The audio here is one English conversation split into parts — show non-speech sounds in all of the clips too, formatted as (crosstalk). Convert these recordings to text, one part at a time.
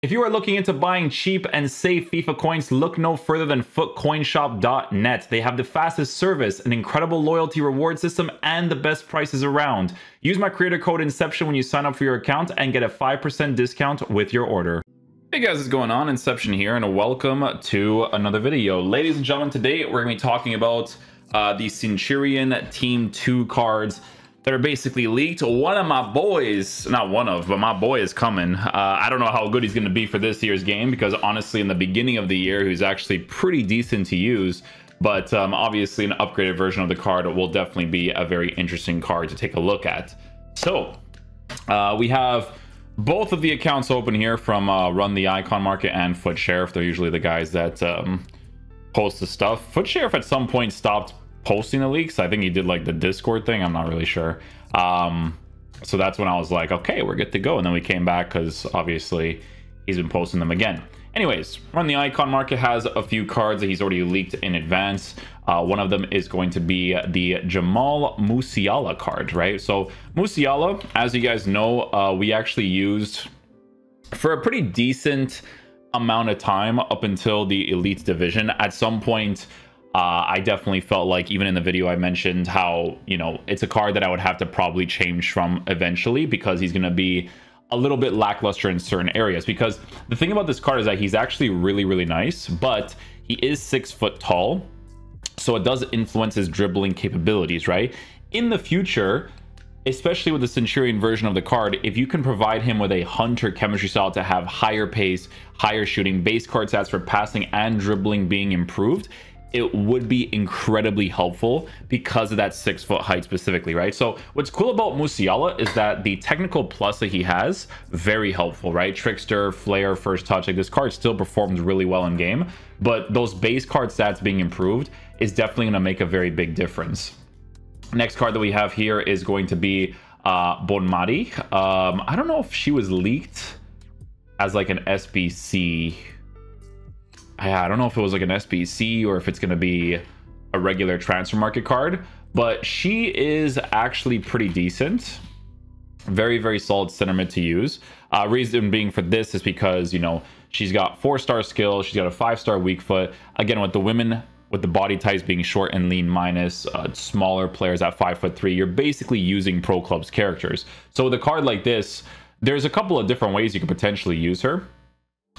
If you are looking into buying cheap and safe FIFA coins, look no further than futcoinshop.net. They have the fastest service, an incredible loyalty reward system, and the best prices around. Use my creator code Inception when you sign up for your account and get a 5% discount with your order. Hey guys, what's going on? Inception here, and welcome to another video. Ladies and gentlemen, today we're going to be talking about uh, the Centurion Team 2 cards that are basically leaked. One of my boys, not one of, but my boy is coming. Uh, I don't know how good he's going to be for this year's game because honestly, in the beginning of the year, he's actually pretty decent to use. But um, obviously, an upgraded version of the card will definitely be a very interesting card to take a look at. So, uh, we have both of the accounts open here from uh, Run the Icon Market and FUT Sheriff. They're usually the guys that um, post the stuff. FUT Sheriff at some point stopped posting the leaks. I think he did like the Discord thing. I'm not really sure. Um, so that's when I was like, okay, we're good to go. And then we came back because obviously he's been posting them again. Anyways, Run the Icon Market has a few cards that he's already leaked in advance. Uh, one of them is going to be the Jamal Musiala card, right? So Musiala, as you guys know, uh, we actually used for a pretty decent amount of time up until the Elite Division. At some point, uh, I definitely felt like even in the video I mentioned how, you know, it's a card that I would have to probably change from eventually because he's going to be a little bit lackluster in certain areas. Because the thing about this card is that he's actually really, really nice, but he is six foot tall. So it does influence his dribbling capabilities, right? In the future, especially with the Centurion version of the card, if you can provide him with a Hunter chemistry style to have higher pace, higher shooting, base card stats for passing and dribbling being improved, it would be incredibly helpful because of that six foot height specifically, right? So what's cool about Musiala is that the technical plus that he has, very helpful, right? Trickster, Flare, First Touch, like this card still performs really well in game, but those base card stats being improved is definitely going to make a very big difference. Next card that we have here is going to be uh, Bonmati. Um, I don't know if she was leaked as like an SBC I don't know if it was like an SBC or if it's going to be a regular transfer market card, but she is actually pretty decent. Very, very solid mid to use. Uh, reason being for this is because, you know, she's got four star skill, she's got a five star weak foot. Again, with the women, with the body types being short and lean minus uh, smaller players at five foot three, you're basically using pro clubs characters. So with a card like this, there's a couple of different ways you could potentially use her.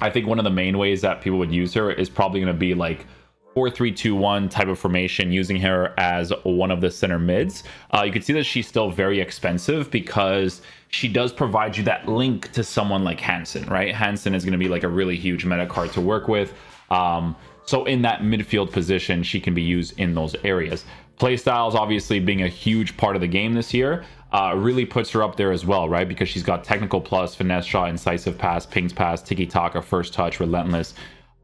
I think one of the main ways that people would use her is probably going to be like 4-3-2-1 type of formation using her as one of the center mids. Uh, you can see that she's still very expensive because she does provide you that link to someone like Hansen, right? Hansen is going to be like a really huge meta card to work with. Um, so in that midfield position, she can be used in those areas. Playstyles obviously being a huge part of the game this year uh, really puts her up there as well, right? Because she's got technical plus, finesse shot, incisive pass, pings pass, tiki taka, first touch, relentless,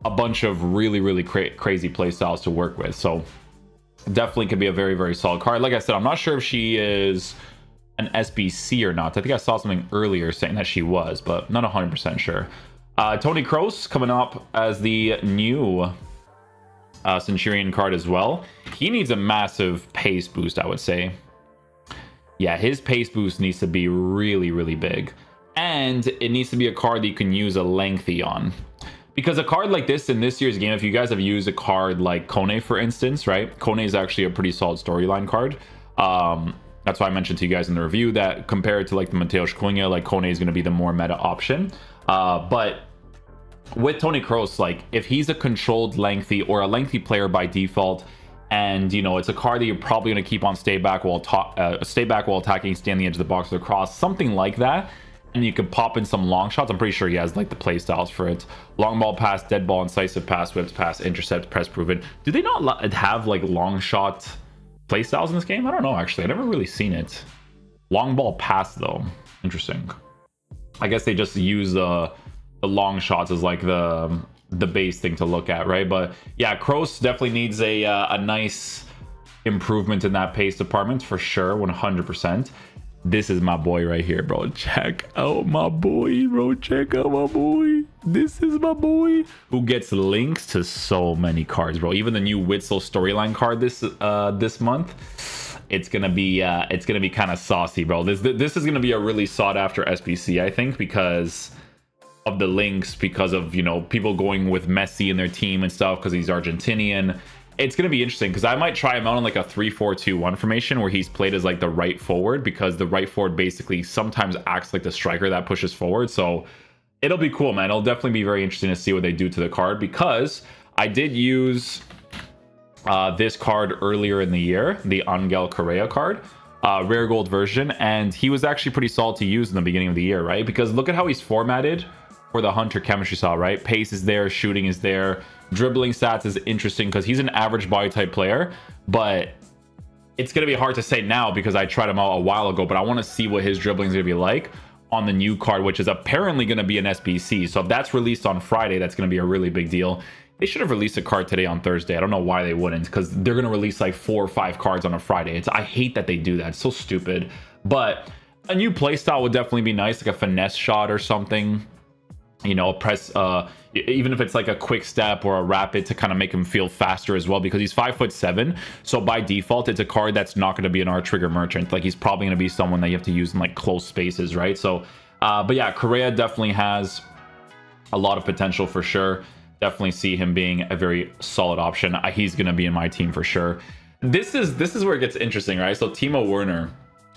a bunch of really, really cra crazy play styles to work with. So definitely could be a very, very solid card. Like I said, I'm not sure if she is an SBC or not. I think I saw something earlier saying that she was, but not 100% sure. Uh, Tony Kroos coming up as the new uh, Centurion card as well. He needs a massive pace boost, I would say yeah, his pace boost needs to be really, really big. And it needs to be a card that you can use a lengthy on. Because a card like this in this year's game, if you guys have used a card like Kone, for instance, right? Kone is actually a pretty solid storyline card. Um, that's why I mentioned to you guys in the review that compared to like the Matheus Cunha, like Kone is going to be the more meta option. Uh, but with Tony Kroos, like if he's a controlled lengthy or a lengthy player by default, and you know it's a card that you're probably going to keep on stay back while uh, stay back while attacking, stand the edge of the box a cross, something like that. And you could pop in some long shots. I'm pretty sure he has like the play styles for it. Long ball pass, dead ball, incisive pass, whips pass, intercept, press proven. Do they not have like long shot play styles in this game? I don't know actually. I never really seen it. Long ball pass though. Interesting. I guess they just use the the long shots as like the the base thing to look at, right? But yeah, Kroos definitely needs a uh, a nice improvement in that pace department for sure, 100%. This is my boy right here, bro. Check out my boy, bro. Check out my boy. This is my boy who gets links to so many cards, bro. Even the new Witsel storyline card this uh this month. It's gonna be uh it's gonna be kind of saucy, bro. This this is gonna be a really sought after SBC, I think, because of the links because of you know people going with Messi in their team and stuff because he's Argentinian. It's gonna be interesting because I might try him out on like a 3-4-2-1 formation where he's played as like the right forward because the right forward basically sometimes acts like the striker that pushes forward. So it'll be cool, man. It'll definitely be very interesting to see what they do to the card because I did use uh, this card earlier in the year, the Angel Correa card uh, rare gold version, and he was actually pretty solid to use in the beginning of the year, right? Because look at how he's formatted for the Hunter chemistry style, right? Pace is there, shooting is there, dribbling stats is interesting because he's an average body type player, but it's going to be hard to say now because I tried him out a while ago, but I want to see what his dribbling is going to be like on the new card, which is apparently going to be an SBC. So if that's released on Friday, that's going to be a really big deal. They should have released a card today on Thursday. I don't know why they wouldn't, because they're gonna release like four or five cards on a Friday. It's I hate that they do that. It's so stupid. But a new playstyle would definitely be nice, like a finesse shot or something. You know, press uh even if it's like a quick step or a rapid to kind of make him feel faster as well because he's five foot seven so by default it's a card that's not going to be an r trigger merchant like he's probably going to be someone that you have to use in like close spaces right so uh but yeah Correa definitely has a lot of potential for sure definitely see him being a very solid option. Uh, he's going to be in my team for sure. This is this is where it gets interesting, right? So Timo Werner.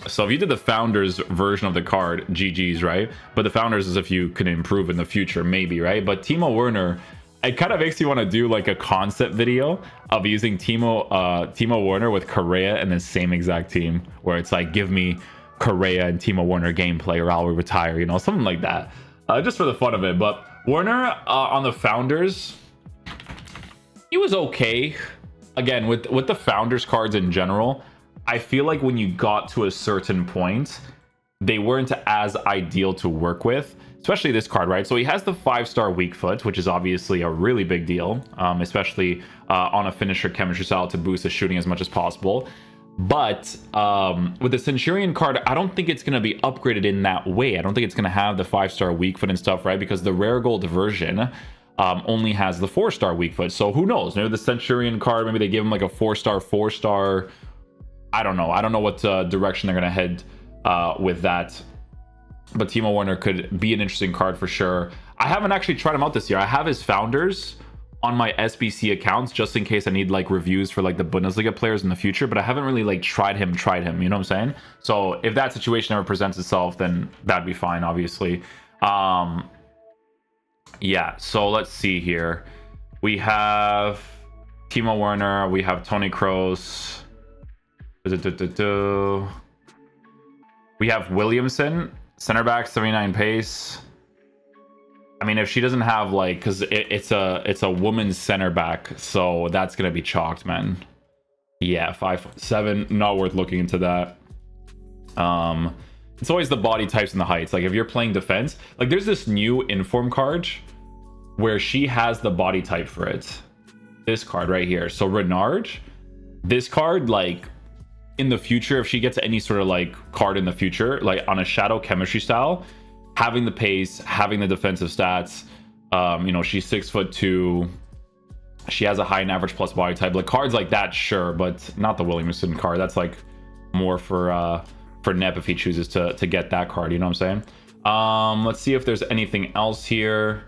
So if you did the founders version of the card, GG's, right? But the founders is if you can improve in the future, maybe, right? But Timo Werner, it kind of makes you want to do like a concept video of using Timo uh Timo Werner with Correa and the same exact team, where it's like give me Correa and Timo Werner gameplay or I'll retire, you know, something like that. Uh, just for the fun of it. But Werner uh, on the founders, he was okay. Again, with with the founders cards in general, I feel like when you got to a certain point, they weren't as ideal to work with. Especially this card, right? So he has the five star weak foot, which is obviously a really big deal, um, especially uh, on a finisher chemistry style to boost his shooting as much as possible. But um, with the Centurion card, I don't think it's going to be upgraded in that way. I don't think it's going to have the five-star weak foot and stuff, right? Because the rare gold version um, only has the four-star weak foot. So who knows? Maybe the Centurion card, maybe they give him like a four-star, four-star. I don't know. I don't know what uh, direction they're going to head uh, with that. But Timo Werner could be an interesting card for sure. I haven't actually tried him out this year. I have his founders on my SBC accounts just in case I need like reviews for like the Bundesliga players in the future, but I haven't really like tried him, tried him, you know what I'm saying? So if that situation ever presents itself, then that'd be fine, obviously. Um, yeah, so let's see here. We have Timo Werner, we have Tony Kroos. We have Williamson, center back, 79 pace. I mean, if she doesn't have like, because it, it's a it's a woman's center back, so that's gonna be chalked, man. Yeah, five seven, not worth looking into that. Um, it's always the body types and the heights. Like if you're playing defense, like there's this new inform card where she has the body type for it. This card right here. So Renard, this card like in the future, if she gets any sort of like card in the future, like on a shadow chemistry style, having the pace, having the defensive stats. Um, you know, she's six foot two. She has a high and average plus body type. Like cards like that, sure, but not the Williamson card. That's like more for uh for Nep if he chooses to to get that card. You know what I'm saying? Um, let's see if there's anything else here.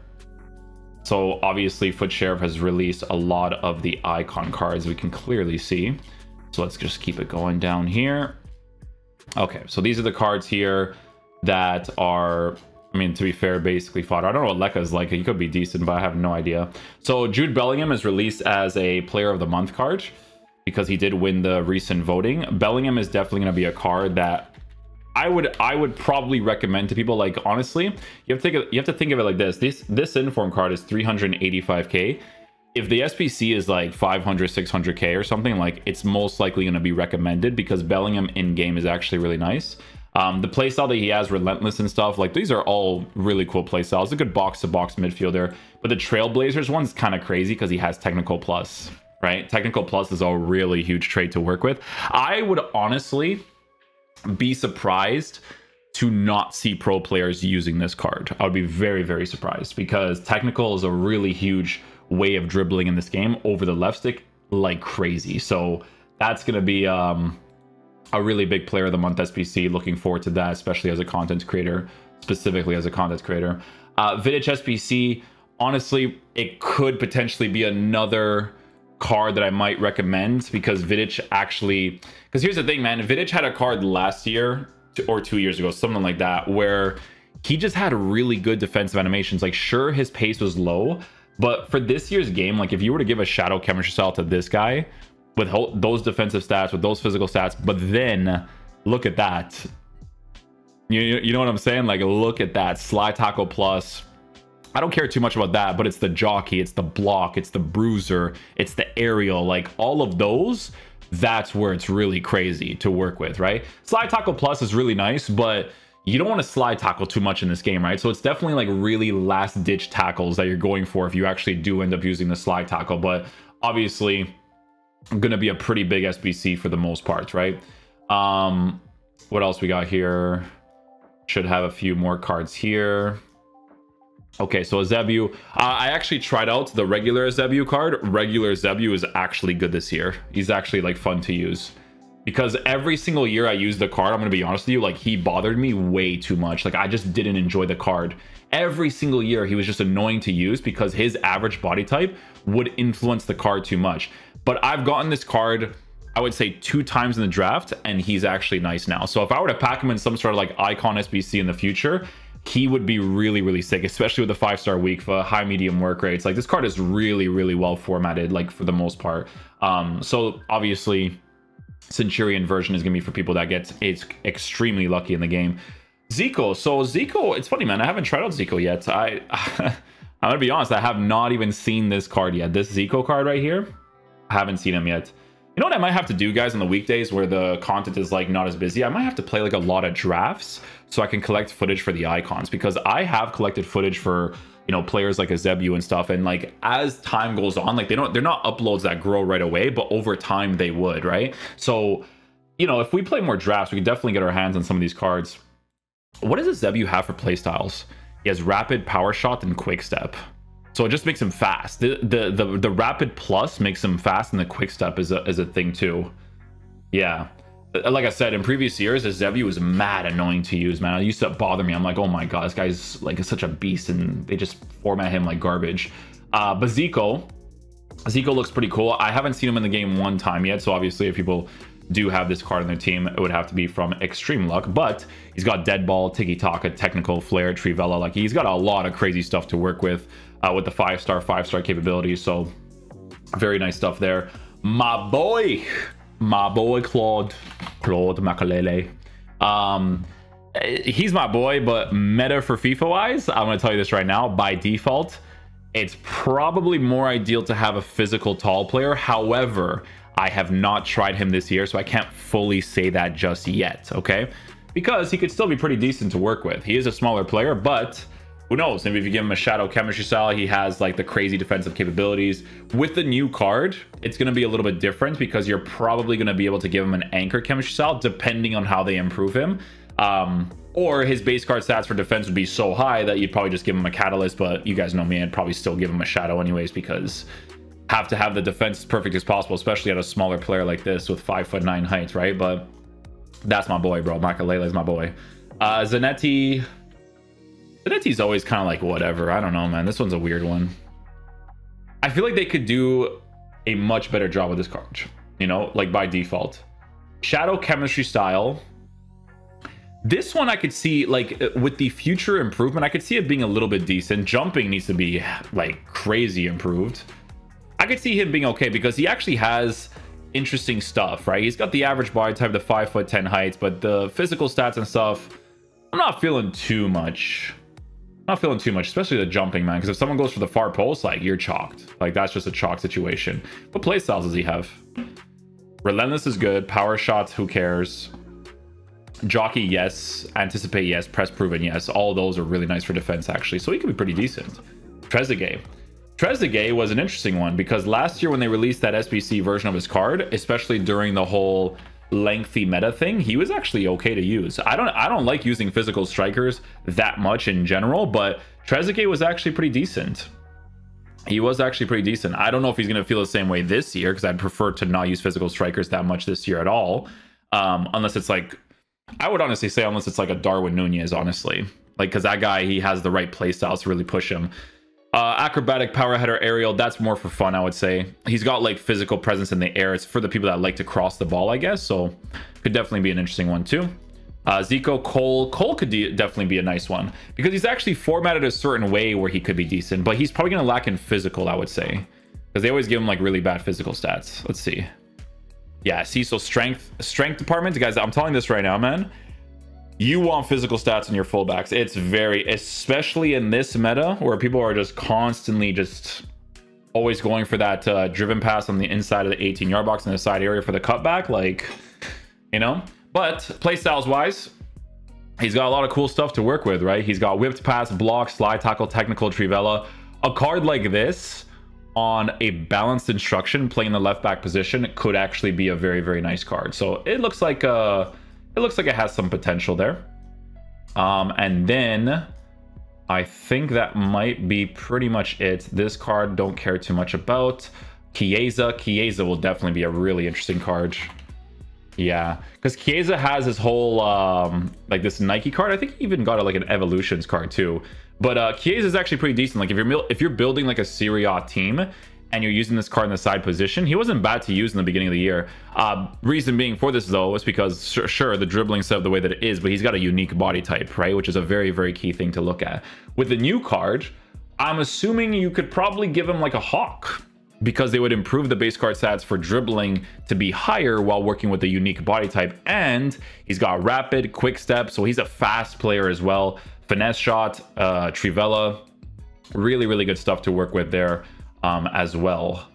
So obviously, FUT Sheriff has released a lot of the icon cards. We can clearly see. So let's just keep it going down here. Okay, so these are the cards here that are I mean, to be fair, basically fodder. I don't know what Leka is like. He could be decent, but I have no idea. So Jude Bellingham is released as a Player of the Month card because he did win the recent voting. Bellingham is definitely going to be a card that I would I would probably recommend to people. Like honestly, you have to think of, you have to think of it like this. This this inform card is 385k. If the SBC is like 500, 600k or something, like it's most likely going to be recommended because Bellingham in game is actually really nice. Um, the playstyle that he has, Relentless and stuff, like these are all really cool playstyles. A good box-to-box midfielder. But the Trailblazers one's kind of crazy because he has Technical Plus, right? Technical Plus is a really huge trait to work with. I would honestly be surprised to not see pro players using this card. I would be very, very surprised because technical is a really huge way of dribbling in this game over the left stick like crazy. So that's going to be um, a really big player of the month SBC. Looking forward to that, especially as a content creator, specifically as a content creator. Uh, Vidic SBC, honestly, it could potentially be another card that I might recommend because Vidic actually. Because here's the thing, man. Vidic had a card last year or two years ago, something like that, where he just had really good defensive animations. Like, sure, his pace was low, but for this year's game, like if you were to give a shadow chemistry style to this guy with those defensive stats, with those physical stats, but then look at that. You, you know what I'm saying? Like, look at that. Slide tackle plus. I don't care too much about that, but it's the jockey, it's the block, it's the bruiser, it's the aerial. Like, all of those, that's where it's really crazy to work with, right? Slide tackle plus is really nice, but you don't want to slide tackle too much in this game, right? So it's definitely like really last ditch tackles that you're going for if you actually do end up using the slide tackle. But obviously, I'm going to be a pretty big SBC for the most part, right? Um, what else we got here? Should have a few more cards here. Okay, so Zebu. Uh, I actually tried out the regular Zebu card. Regular Zebu is actually good this year. He's actually like fun to use because every single year I use the card, I'm gonna be honest with you, like he bothered me way too much. Like I just didn't enjoy the card. Every single year he was just annoying to use because his average body type would influence the card too much. But I've gotten this card, I would say two times in the draft, and he's actually nice now. So if I were to pack him in some sort of like icon SBC in the future, he would be really, really sick, especially with the five star weak for high medium work rates. Like this card is really, really well formatted, like for the most part. Um, so obviously Centurion version is going to be for people that get it's extremely lucky in the game. Zico. So Zico, it's funny, man. I haven't tried out Zico yet. I, (laughs) I'm gonna be honest. I have not even seen this card yet. This Zico card right here, I haven't seen him yet. You know what I might have to do, guys, on the weekdays where the content is like not as busy? I might have to play like a lot of drafts so I can collect footage for the icons because I have collected footage for you know players like a Zebu and stuff. And like as time goes on like they don't they're not uploads that grow right away but over time they would right? So you know if we play more drafts we can definitely get our hands on some of these cards. What does a Zebu have for playstyles he has rapid power shot and quick step. So it just makes him fast. The the the, the rapid plus makes him fast and the quick step is a, is a thing too. Yeah like I said in previous years, the Zebu was mad annoying to use, man. It used to bother me. I'm like, oh my god, this guy's like such a beast, and they just format him like garbage. Uh, but Zico, Zico looks pretty cool. I haven't seen him in the game one time yet, so obviously if people do have this card in their team, it would have to be from Extreme Luck. But he's got Dead Ball, Tiki Taka, Technical, Flare, Trivela. Like he's got a lot of crazy stuff to work with uh, with the five star, five star capabilities. So very nice stuff there. My boy, my boy Claude, Claude Makélélé. Um, he's my boy, but meta for FIFA wise, I'm gonna tell you this right now. By default, it's probably more ideal to have a physical tall player. However, I have not tried him this year, so I can't fully say that just yet. Okay, because he could still be pretty decent to work with. He is a smaller player, but who knows? Maybe if you give him a shadow chemistry style, he has like the crazy defensive capabilities. With the new card, it's going to be a little bit different because you're probably going to be able to give him an anchor chemistry style depending on how they improve him. Um, or his base card stats for defense would be so high that you'd probably just give him a catalyst. But you guys know me, I'd probably still give him a shadow anyways because have to have the defense as perfect as possible, especially at a smaller player like this with five foot nine height, right? But that's my boy, bro. Makélélé is my boy. Uh, Zanetti, Zanetti's always kind of like whatever. I don't know, man. This one's a weird one. I feel like they could do a much better job with this card. You know, like by default. Shadow chemistry style. This one I could see like uh, with the future improvement, I could see it being a little bit decent. Jumping needs to be like crazy improved. I could see him being okay because he actually has interesting stuff, right? He's got the average body type, the five foot ten height, but the physical stats and stuff, I'm not feeling too much not feeling too much, especially the jumping, man. Because if someone goes for the far post, like you're chalked. Like that's just a chalk situation. What playstyles does he have? Relentless is good. Power shots, who cares? Jockey, yes. Anticipate, yes. Press proven, yes. All those are really nice for defense, actually. So he could be pretty decent. Trezeguet. Trezeguet was an interesting one because last year when they released that SBC version of his card, especially during the whole lengthy meta thing, he was actually okay to use. I don't I don't like using physical strikers that much in general, but Trezeguet was actually pretty decent. He was actually pretty decent. I don't know if he's going to feel the same way this year because I'd prefer to not use physical strikers that much this year at all. Um, unless it's like, I would honestly say, unless it's like a Darwin Nunez, honestly. Like, because that guy, he has the right playstyles to really push him. Uh, acrobatic power header aerial, that's more for fun, I would say. He's got like physical presence in the air. It's for the people that like to cross the ball, I guess. So could definitely be an interesting one too. Uh, Zico, Cole. Cole could de definitely be a nice one because he's actually formatted a certain way where he could be decent, but he's probably going to lack in physical, I would say. Because they always give him like really bad physical stats. Let's see. Yeah, see, so strength, strength department, guys, I'm telling this right now, man you want physical stats in your fullbacks. It's very, especially in this meta where people are just constantly just always going for that uh, driven pass on the inside of the 18 yard box in the side area for the cutback. Like, you know, but playstyles wise, he's got a lot of cool stuff to work with, right? He's got whipped pass, block, slide tackle, technical trivela. A card like this on a balanced instruction playing the left back position could actually be a very, very nice card. So it looks like uh it looks like it has some potential there. Um, and then I think that might be pretty much it. This card don't care too much about. Chiesa. Chiesa will definitely be a really interesting card. Yeah, because Chiesa has his whole, um, like this Nike card. I think he even got a, like an Evolutions card too. But uh, Chiesa is actually pretty decent. Like if you're if you're building like a Serie A team and you're using this card in the side position, he wasn't bad to use in the beginning of the year. Uh, reason being for this, though, is because, sure, sure, the dribbling set up the way that it is, but he's got a unique body type, right? Which is a very, very key thing to look at. With the new card, I'm assuming you could probably give him like a Hawk, because they would improve the base card stats for dribbling to be higher while working with the unique body type. And he's got rapid, quick step, so he's a fast player as well. Finesse shot, uh, Trivela, really, really good stuff to work with there um, as well.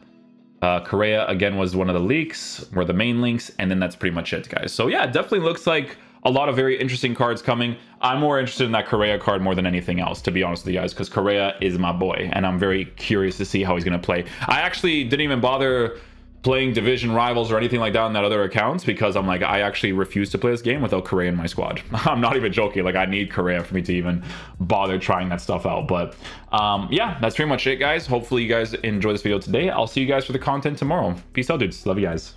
Uh, Correa again was one of the leaks, were the main links, and then that's pretty much it, guys. So yeah, definitely looks like a lot of very interesting cards coming. I'm more interested in that Correa card more than anything else, to be honest with you guys, because Correa is my boy, and I'm very curious to see how he's going to play. I actually didn't even bother playing division rivals or anything like that on that other accounts because I'm like, I actually refuse to play this game without Correa in my squad. (laughs) I'm not even joking. Like, I need Correa for me to even bother trying that stuff out. But um, yeah, that's pretty much it, guys. Hopefully, you guys enjoy this video today. I'll see you guys for the content tomorrow. Peace out, dudes. Love you guys.